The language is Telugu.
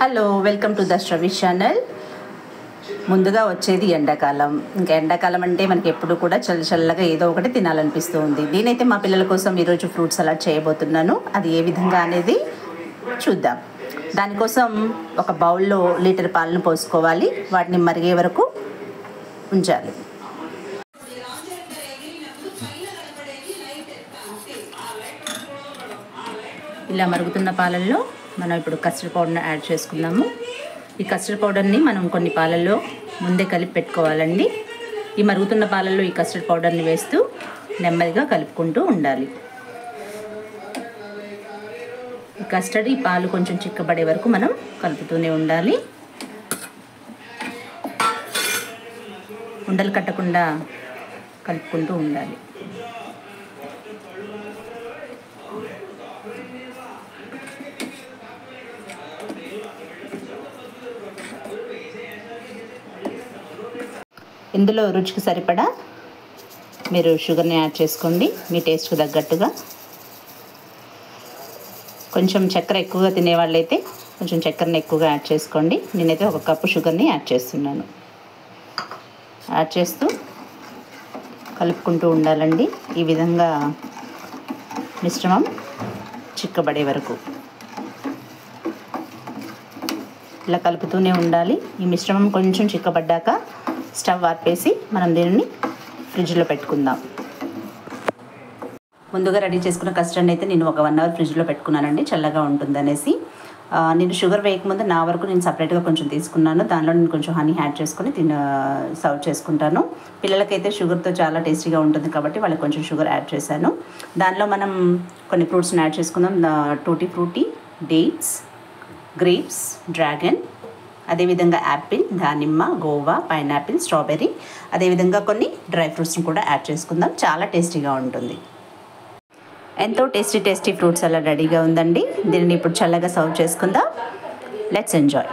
Hello welcome to the Sravi channel ముందుగా వచ్చేది ఎండాకాలం. ఇంకా ఎండాకాలం అంటే మనకి ఎప్పుడు కూడా చల్ల చల్లగా ఏదో ఒకటి తినాలనిపిస్తూ ఉంది. నేనైతే మా పిల్లల కోసం ఈరోజు ఫ్రూట్ సలాడ్ చేయబోతున్నాను. అది ఏ విధంగా అనేది చూద్దాం. దానికోసం ఒక బౌల్లో లీటర్ పాలను పోసుకోవాలి. వాటిని మరిగే వరకు ఉంచాలి. ఇలా మరుగుతున్న పాలల్లో మనం ఇప్పుడు కస్టర్డ్ పౌడర్ని యాడ్ చేసుకుందాము. ఈ కస్టర్డ్ పౌడర్ని మనం కొన్ని పాలల్లో ముందే కలిపి పెట్టుకోవాలండి. ఈ మరుగుతున్న పాలల్లో ఈ కస్టర్డ్ పౌడర్ని వేస్తూ నెమ్మదిగా కలుపుకుంటూ ఉండాలి. ఈ కస్టర్డ్ ఈ పాలు కొంచెం చిక్కబడే వరకు మనం కలుపుతూనే ఉండాలి. ఉండలు కట్టకుండా కలుపుకుంటూ ఉండాలి. ఇందులో రుచికి సరిపడా మీరు షుగర్ని యాడ్ చేసుకోండి మీ టేస్ట్కి తగ్గట్టుగా. కొంచెం చక్కెర ఎక్కువగా తినేవాళ్ళైతే కొంచెం చక్కెరని ఎక్కువగా యాడ్ చేసుకోండి. నేనైతే ఒక కప్పు షుగర్ని యాడ్ చేస్తున్నాను. యాడ్ చేస్తూ కలుపుకుంటూ ఉండాలండి. ఈ విధంగా మిశ్రమం చిక్కబడే వరకు. ఇలా కలుపుతూనే ఉండాలి. ఈ మిశ్రమం కొంచెం చిక్కబడ్డాక స్టవ్ ఆర్పేసి మనం దీనిని ఫ్రిడ్జ్లో పెట్టుకుందాం. ముందుగా రెడీ చేసుకున్న కస్టర్డ్ అయితే నేను ఒక వన్ అవర్ ఫ్రిడ్జ్లో పెట్టుకున్నానండి చల్లగా ఉంటుందనేసి. నేను షుగర్ వేయకముందు నా వరకు నేను సపరేట్గా కొంచెం తీసుకున్నాను దానిలో నేను కొంచెం హనీ యాడ్ చేసుకొని తిన సర్వ్ చేసుకుంటాను. పిల్లలకైతే షుగర్తో చాలా టేస్టీగా ఉంటుంది కాబట్టి వాళ్ళకి కొంచెం షుగర్ యాడ్ చేశాను. దానిలో మనం కొన్ని ఫ్రూట్స్ని యాడ్ చేసుకుందాం. Tutti frutti dates grapes dragon అదేవిధంగా యాపిల్ దానిమ్మ గోవా పైనాపిల్ స్ట్రాబెర్రీ. అదేవిధంగా కొన్ని డ్రై ఫ్రూట్స్ని కూడా యాడ్ చేసుకుందాం. చాలా టేస్టీగా ఉంటుంది. ఎంతో టేస్టీ టేస్టీ ఫ్రూట్స్ అలా రెడీగా ఉందండి. దీనిని ఇప్పుడు చల్లగా సర్వ్ చేసుకుందాం. Let's enjoy.